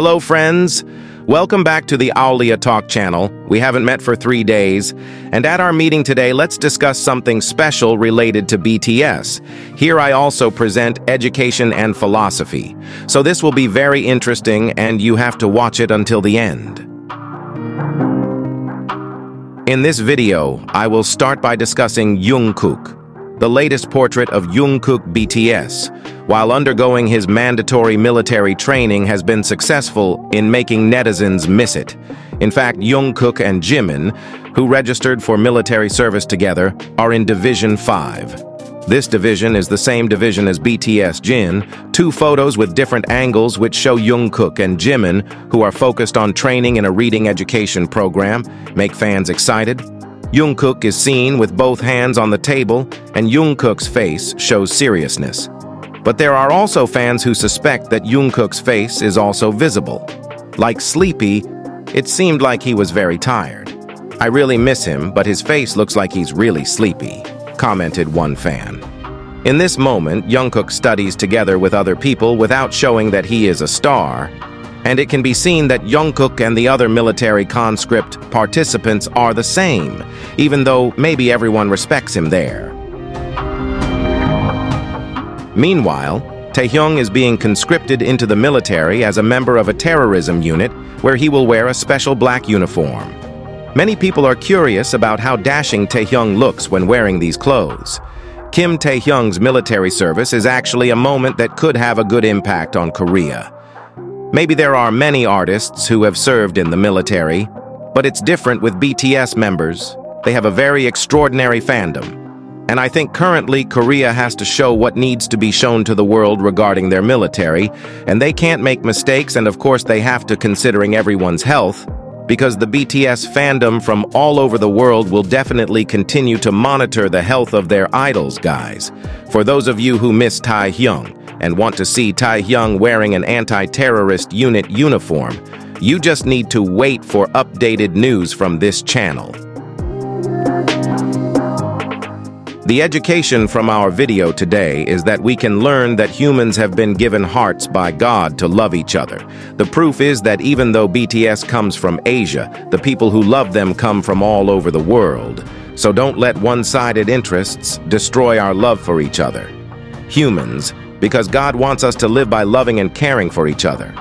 Hello, friends. Welcome back to the Aulia Talk channel. We haven't met for three days. And at our meeting today, let's discuss something special related to BTS. Here I also present education and philosophy. So this will be very interesting and you have to watch it until the end. In this video, I will start by discussing Jungkook, the latest portrait of Jungkook BTS, while undergoing his mandatory military training has been successful in making netizens miss it. In fact, Jungkook and Jimin, who registered for military service together, are in Division 5. This division is the same division as BTS Jin, two photos with different angles which show Jungkook and Jimin, who are focused on training in a reading education program, make fans excited. Jungkook is seen with both hands on the table, and Jungkook's face shows seriousness. But there are also fans who suspect that Jungkook's face is also visible. Like Sleepy, it seemed like he was very tired. I really miss him, but his face looks like he's really sleepy, commented one fan. In this moment, Jungkook studies together with other people without showing that he is a star, and it can be seen that Jungkook and the other military conscript participants are the same, even though maybe everyone respects him there. Meanwhile, Taehyung is being conscripted into the military as a member of a terrorism unit where he will wear a special black uniform. Many people are curious about how dashing Taehyung looks when wearing these clothes. Kim Taehyung's military service is actually a moment that could have a good impact on Korea. Maybe there are many artists who have served in the military, but it's different with BTS members. They have a very extraordinary fandom. And I think currently Korea has to show what needs to be shown to the world regarding their military, and they can't make mistakes and of course they have to considering everyone's health, because the BTS fandom from all over the world will definitely continue to monitor the health of their idols, guys. For those of you who miss Taehyung, and want to see Taehyung wearing an anti-terrorist unit uniform, you just need to wait for updated news from this channel. The education from our video today is that we can learn that humans have been given hearts by God to love each other. The proof is that even though BTS comes from Asia, the people who love them come from all over the world. So don't let one-sided interests destroy our love for each other. Humans, because God wants us to live by loving and caring for each other.